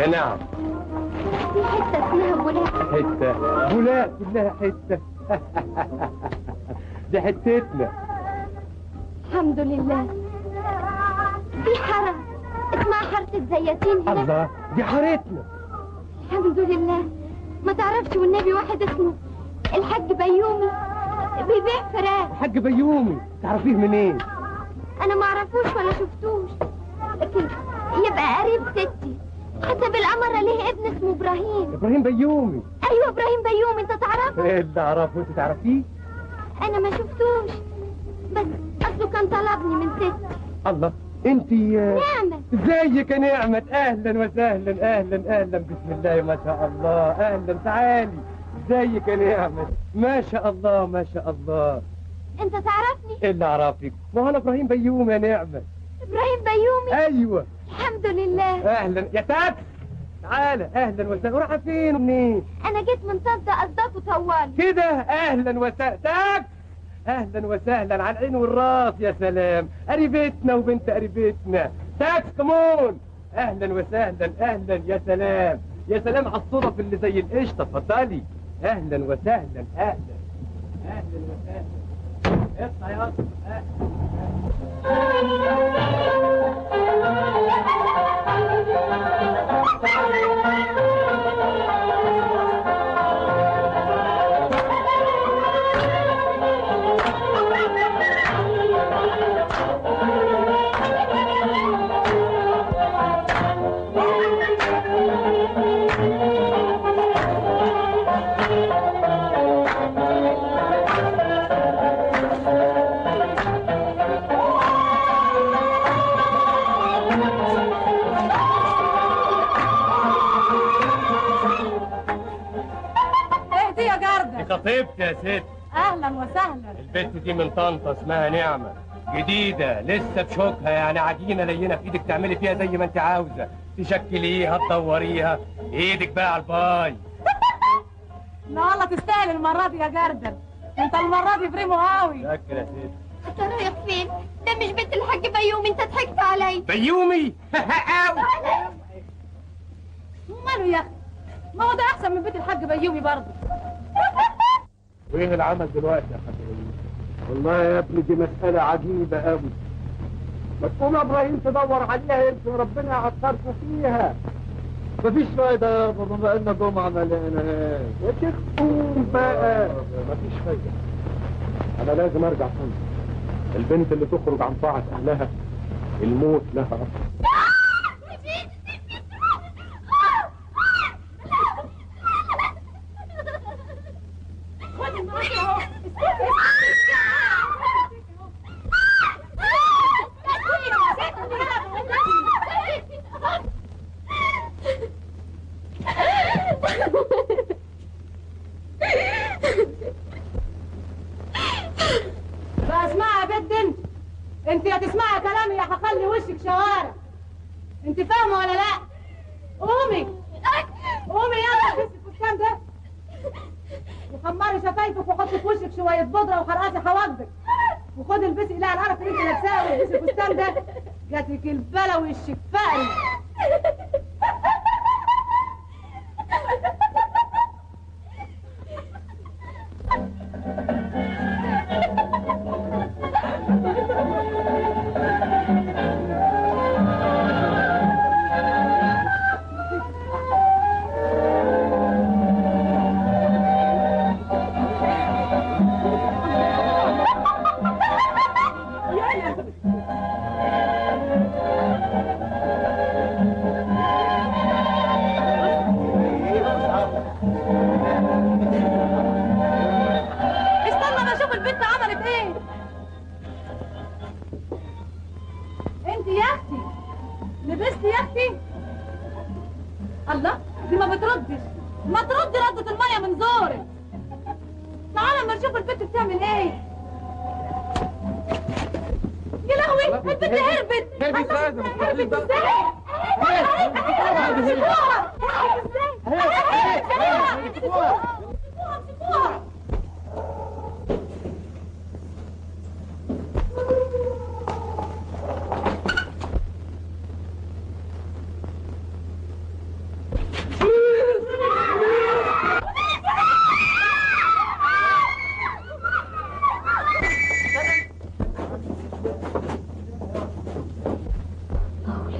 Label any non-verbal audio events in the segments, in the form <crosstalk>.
يا نعم. في حتة اسمها بولاد حتة. بولاق كلها حتة. <laughs> دي حتتنا. الحمد لله. في حارة اسمها حارة الزياتين هناك. الله دي حارتنا. الحمد لله. ما تعرفش والنبي واحد اسمه الحاج بيومي. بيبيع فراخ. حاج بيومي. تعرفيه منين؟ أنا ما أعرفوش ولا شفتوش. لكن يبقى قريب ستي. حسب الأمر ليه ابن اسمه إبراهيم. إبراهيم بيومي. أيوه إبراهيم بيومي. أنت تعرفه؟ إيه اللي أعرفه. أنت تعرفيه؟ أنا ما شفتوش. بس أصله كان طلبني من ستي الله. أنت نعمة. ازيك يا نعمة. أهلا وسهلا أهلا أهلا. بسم الله ما شاء الله. أهلا. تعالي. ازيك يا نعمة. ما شاء الله ما شاء الله. أنت تعرفني؟ اللي أعرفك. ما هو أنا إبراهيم بيومي يا نعمة. إبراهيم بيومي. أيوه. الحمد لله. أهلا. يا تاكس تعالى أهلا وسهلا. وراح فين ومنين أنا جيت من طنطا قصدكوا طوالي. كده؟ أهلا وسهلا. تاكس أهلا وسهلا على العين والراس يا سلام. قريبتنا وبنت قريبتنا. تاكس كمان! أهلا وسهلا أهلا يا سلام. يا سلام على الصدف اللي زي القشطة اتفضلي. أهلا وسهلا أهلا. أهلا وسهلا. اطلع يا اسطى أهلاً. إيه خطيبتي يا ست. أهلا وسهلا. البنت دي من طنطا اسمها نعمة. جديدة لسه بشوكها يعني عجينة لينة في إيدك تعملي فيها زي ما أنت عاوزة. تشكليها تدوريها إيدك بقى على الباي. <laughs> لا والله تستاهل المرة دي يا جردل. أنت المرة دي بريمو قوي. فاكر يا ست. أنت رايح فين؟ ده مش بيت الحاج بيومي أنت ضحكت علي. بيومي؟ قوي <laughs> ماله يا أخي؟ ما هو ده أحسن من بيت الحاج بيومي برضه. <laughs> وإيه العمل دلوقتي يا حبيبي والله يا ابني دي مسألة عجيبة قوي ما تقوم يا إبراهيم تدور عليها يمكن ربنا يعطركم فيها. مفيش فايدة يا بابا بقى لنا جمعة ما لقيناهاش يا شيخ قوم بقى. مفيش فايدة. أنا لازم أرجع طنطا البنت اللي تخرج عن طاعة أهلها الموت لها أصلا. Ai, meu Deus! وحطي في وشك شوية بودره وخرقاتي حواجبك. وخدي البسي لا القرف اللي انت لابساه والبسي الفستان ده. جاتك البلا وشك انت يا أختي لبستي يا أختي الله دي ما بتردش. ما تردي ردة المية من زورك. تعالى أما نشوف البنت بتعمل إيه. يا لهوي البنت هربت. هربت. لازم، هربت مستحيل إزاي؟ هربت إزاي؟ هربت إزاي؟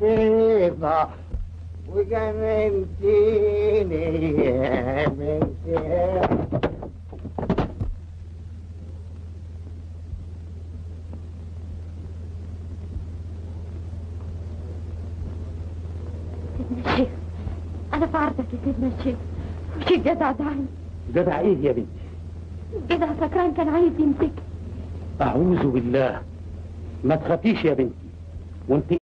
بيضة وجننتيني من سيدنا الشيخ أنا في عرضك يا سيدنا الشيخ وش الجدع ده جدع إيه يا بنتي. الجدع سكران كان عايز يمسك أعوذ بالله. ما تخافيش يا بنتي. وانت